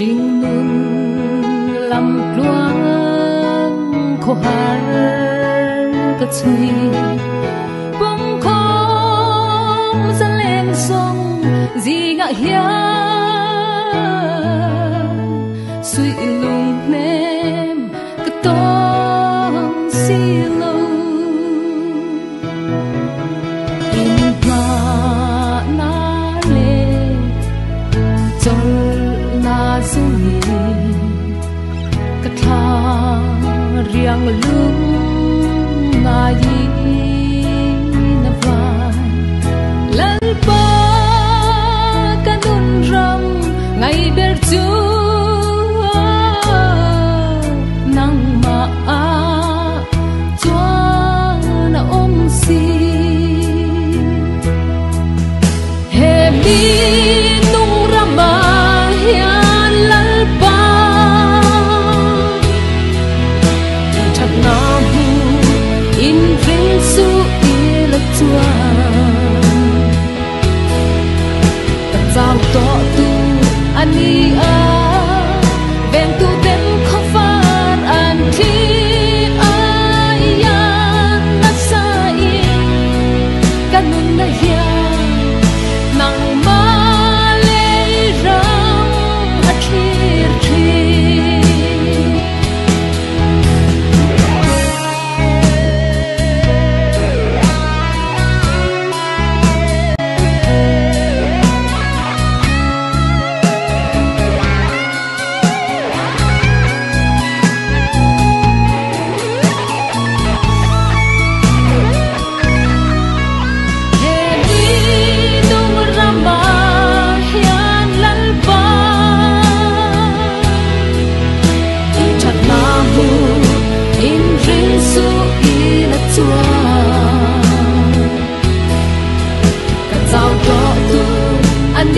ring nun lam khó kho har ka chui bom khom lên sông song zi nga suy riang lung สุนีกะทาเรียงลุงมายี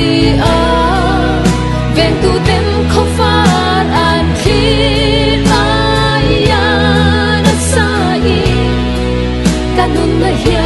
ti tu tem kho phát an khi ai ya na sai kanun na hiya